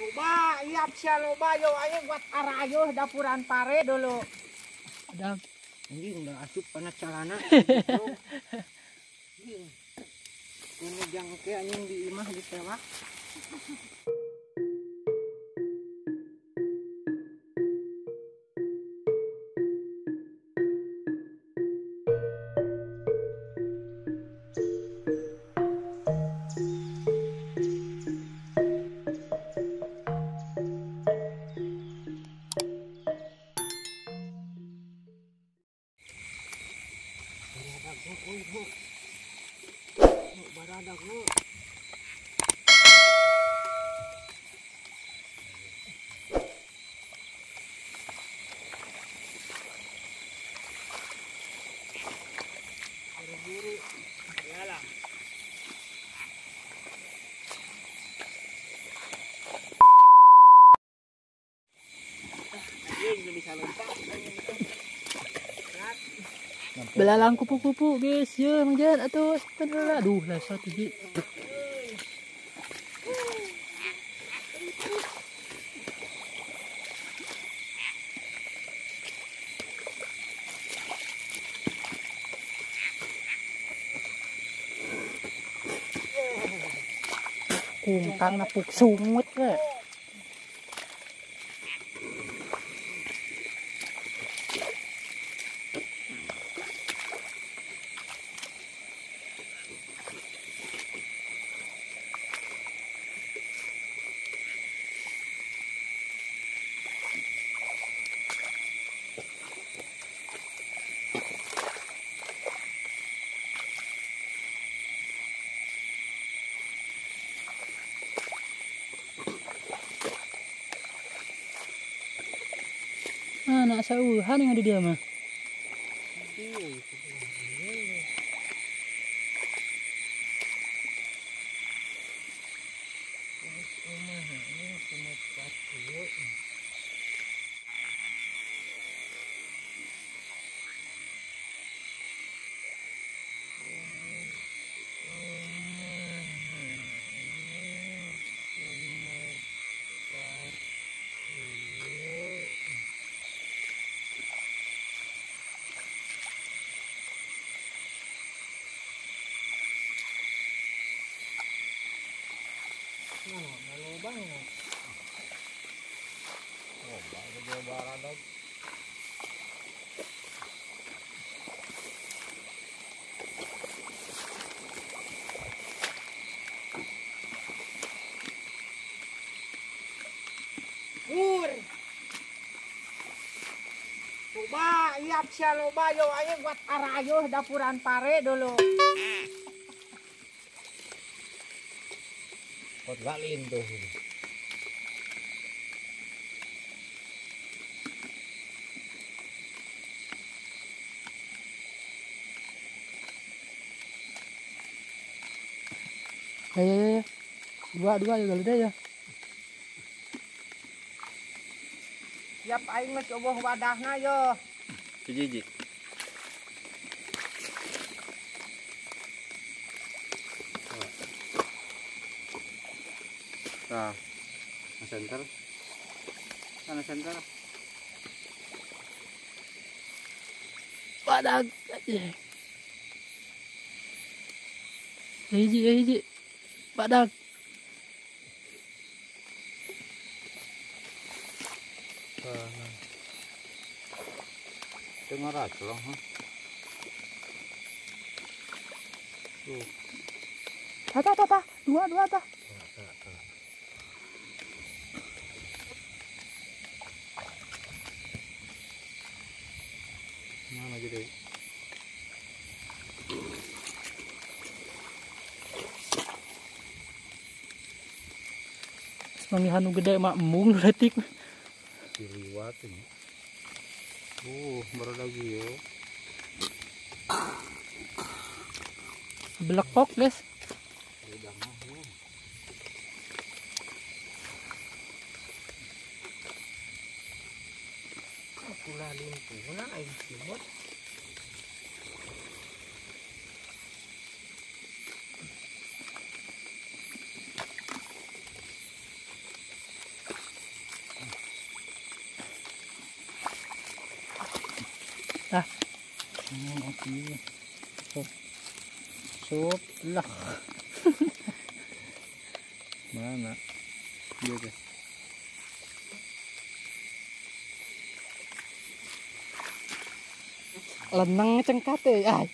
Loba, iap siya loba yo ayo buat arayo dapuran pare dulu. Ada Anjing udah asup panas celana. Ini kayak anjing di imah di tewak. Baradag mo. Buru-buru. Ya lah. Anjing, bisa lompat. Belalang kupu-kupu guys. Ya manjat atas. Tadala. Aduh lah satu ji. Kungkang na puksumot ka. Ah, nak sauhan yang ada dia mah. Ano, nalubang mo. Oh, bago dia baradag. Ur! Loba, iap siya loba yo ayo buat arayo dapuran pare dulu. Kot galin tuh. Ya, ya, ya. Dua, dua ya kalau dia ya. Siap aing mah coba wadahna yo. Kijiji. Nah, na center. Sana center. Padag. Eh. Ya hiji, ya hiji. Padag. Sana. Dengar aja loh. ha. Tuh, Ta, ta, ta, ta. Dua, dua, ta. mana gede. Mangihan nu gede mak embung letik. Diliwat ini. Uh, baru lagi yo. Belekok, guys. Udah mah yo. Pula limpuna aing simut. Hmm, okay. So, sup lah. Mana? Dia ke? Lenang cengkat eh, ay.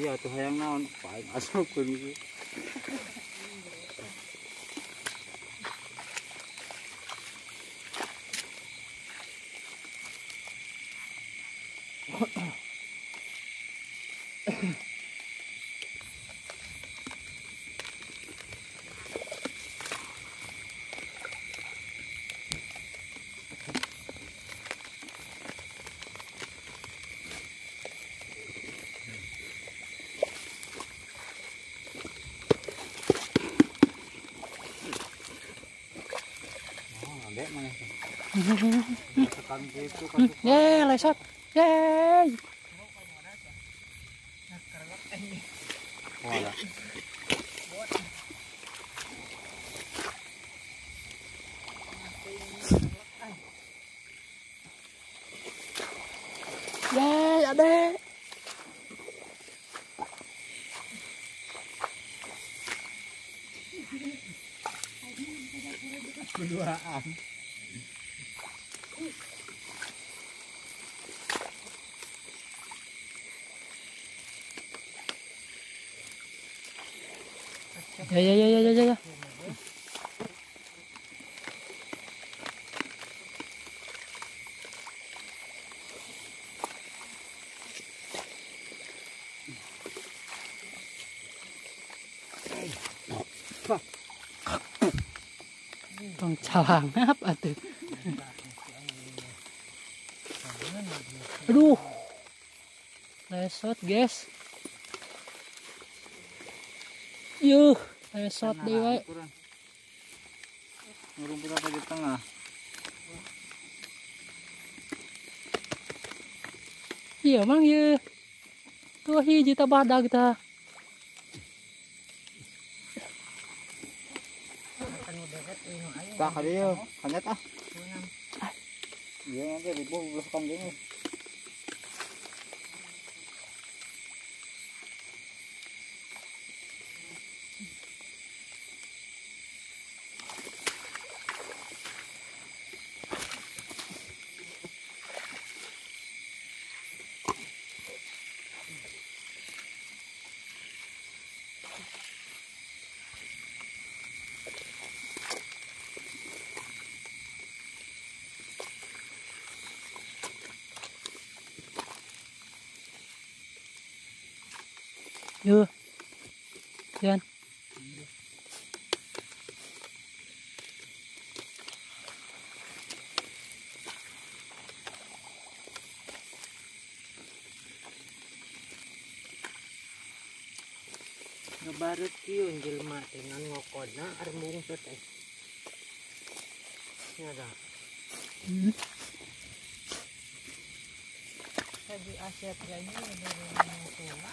Kanyai. Ke sana. Eh, siya tuh hayang naon, paling asok ko ni. Tekan gitu kan. Yeay, lesot. Yeay. Wala. Yeay, adek. Berduaan. Ya, ya, ya, ya, ya, ya, ya. Tong calangap Aduh. Lesot, guys. Yuh, lesot deh, wae. Ngurumput apa di tengah? Iya, mang ya. Tuh hiji tabada kita. Tak kali yo, kanyat ah. Iya nanti di bawah belah kambing. Yuh. Yan. Ngabarut yun, jelma dengan ngokod na, armung sa teh. Nga Hmm. Sabi Asia lagi dari mga tuwa.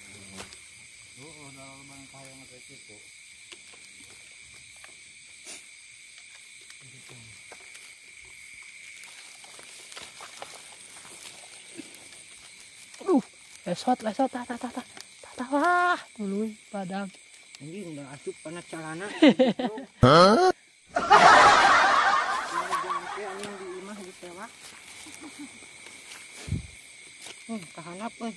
Oo, nalalaman ang kaya ng retreat ko. Lesot, lesot, ta, ta, ta, ta, ta, ta, wah, tuluy, padam. Ini udah asup panas celana. Hah? Hmm, kahanap, eh.